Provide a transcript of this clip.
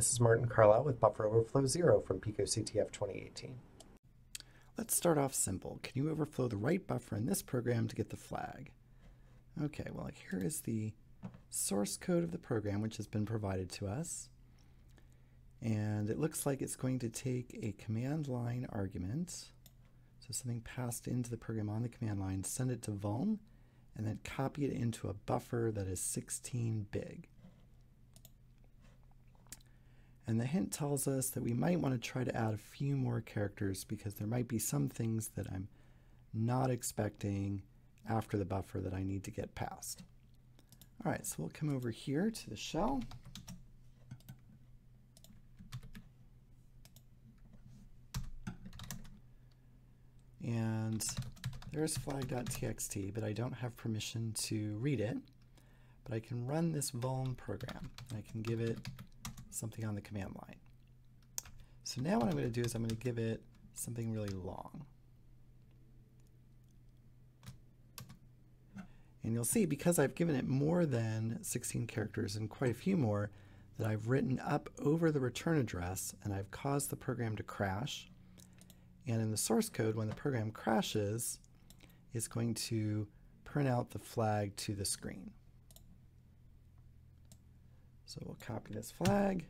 This is Martin Carlisle with Buffer Overflow Zero from Pico CTF 2018. Let's start off simple. Can you overflow the right buffer in this program to get the flag? Okay, well here is the source code of the program which has been provided to us. And it looks like it's going to take a command line argument, so something passed into the program on the command line, send it to vuln, and then copy it into a buffer that is 16 big. And the hint tells us that we might want to try to add a few more characters because there might be some things that I'm not expecting after the buffer that I need to get past. All right, so we'll come over here to the shell. And there's flag.txt, but I don't have permission to read it. But I can run this vuln program. I can give it something on the command line. So now what I'm going to do is I'm going to give it something really long. And you'll see because I've given it more than 16 characters and quite a few more that I've written up over the return address and I've caused the program to crash. And in the source code, when the program crashes, it's going to print out the flag to the screen. So we'll copy this flag.